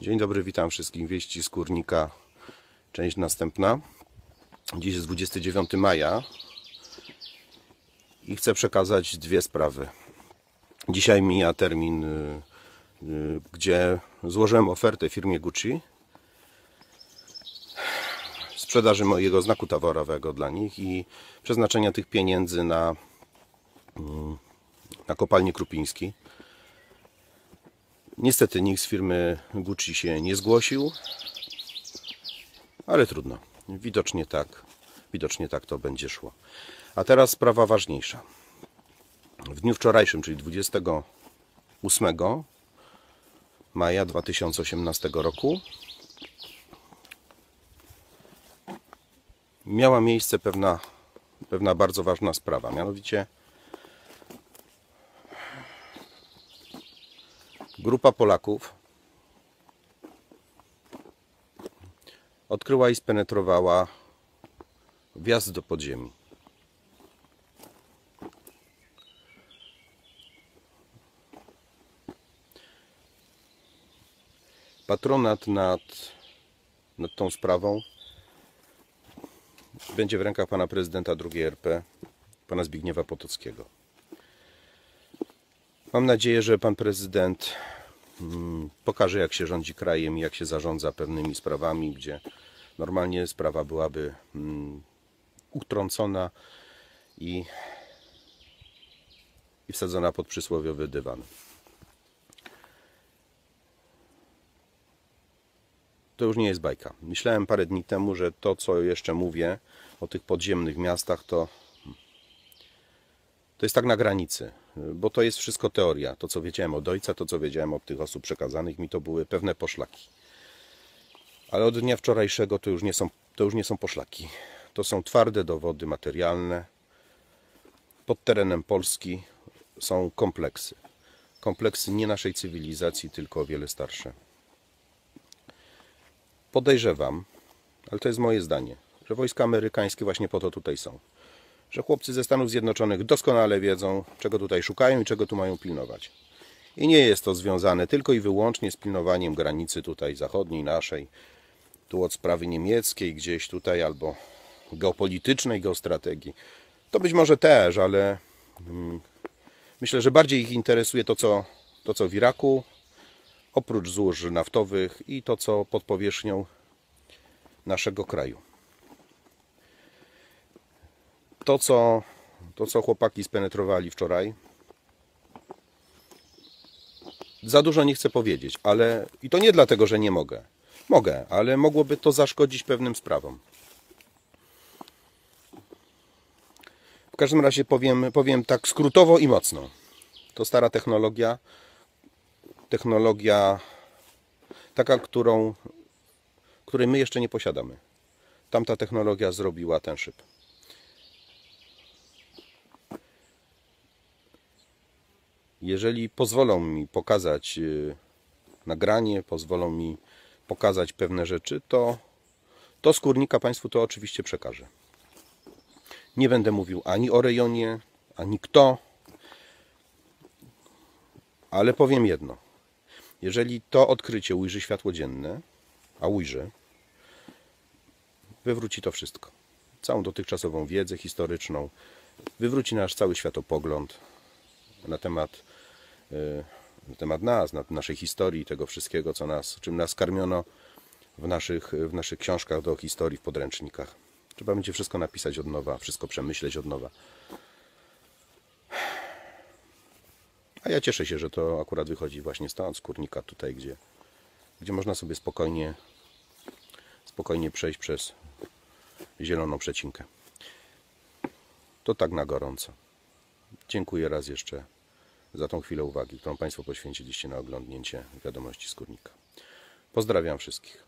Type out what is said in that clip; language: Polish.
Dzień dobry, witam wszystkich. Wieści z Kurnika, część następna. Dziś jest 29 maja i chcę przekazać dwie sprawy. Dzisiaj mija termin, y, y, gdzie złożyłem ofertę firmie Gucci sprzedaży mojego znaku towarowego dla nich i przeznaczenia tych pieniędzy na, mm, na kopalnię Krupiński. Niestety nikt z firmy Gucci się nie zgłosił, ale trudno. Widocznie tak, widocznie tak to będzie szło. A teraz sprawa ważniejsza. W dniu wczorajszym, czyli 28 maja 2018 roku, miała miejsce pewna, pewna bardzo ważna sprawa. Mianowicie grupa Polaków odkryła i spenetrowała wjazd do podziemi. Patronat nad, nad tą sprawą będzie w rękach pana prezydenta II RP, pana Zbigniewa Potockiego. Mam nadzieję, że pan prezydent pokaże, jak się rządzi krajem i jak się zarządza pewnymi sprawami, gdzie normalnie sprawa byłaby mm, utrącona i, i wsadzona pod przysłowiowy dywan. to już nie jest bajka. Myślałem parę dni temu, że to, co jeszcze mówię o tych podziemnych miastach, to, to jest tak na granicy, bo to jest wszystko teoria. To, co wiedziałem od ojca, to, co wiedziałem od tych osób przekazanych mi, to były pewne poszlaki. Ale od dnia wczorajszego to już nie są, to już nie są poszlaki. To są twarde dowody materialne. Pod terenem Polski są kompleksy. Kompleksy nie naszej cywilizacji, tylko o wiele starsze podejrzewam, ale to jest moje zdanie, że wojska amerykańskie właśnie po to tutaj są. Że chłopcy ze Stanów Zjednoczonych doskonale wiedzą, czego tutaj szukają i czego tu mają pilnować. I nie jest to związane tylko i wyłącznie z pilnowaniem granicy tutaj zachodniej, naszej, tu od sprawy niemieckiej gdzieś tutaj, albo geopolitycznej geostrategii. To być może też, ale mm, myślę, że bardziej ich interesuje to, co, to, co w Iraku, oprócz złóż naftowych i to, co pod powierzchnią naszego kraju. To, co, to, co chłopaki spenetrowali wczoraj, za dużo nie chcę powiedzieć, ale i to nie dlatego, że nie mogę. Mogę, ale mogłoby to zaszkodzić pewnym sprawom. W każdym razie powiem, powiem tak skrótowo i mocno. To stara technologia, technologia taka, którą, której my jeszcze nie posiadamy. Tamta technologia zrobiła ten szyb. Jeżeli pozwolą mi pokazać y, nagranie, pozwolą mi pokazać pewne rzeczy, to, to skórnika Państwu to oczywiście przekażę. Nie będę mówił ani o rejonie, ani kto, ale powiem jedno. Jeżeli to odkrycie ujrzy światło dzienne, a ujrzy, wywróci to wszystko. Całą dotychczasową wiedzę historyczną, wywróci nasz cały światopogląd na temat, na temat nas, na naszej historii, tego wszystkiego, co nas, czym nas karmiono w naszych, w naszych książkach do historii, w podręcznikach. Trzeba będzie wszystko napisać od nowa, wszystko przemyśleć od nowa. A ja cieszę się, że to akurat wychodzi właśnie stąd, z kurnika tutaj, gdzie, gdzie można sobie spokojnie, spokojnie przejść przez zieloną przecinkę. To tak na gorąco. Dziękuję raz jeszcze za tą chwilę uwagi, którą Państwo poświęciliście na oglądnięcie wiadomości z kurnika. Pozdrawiam wszystkich.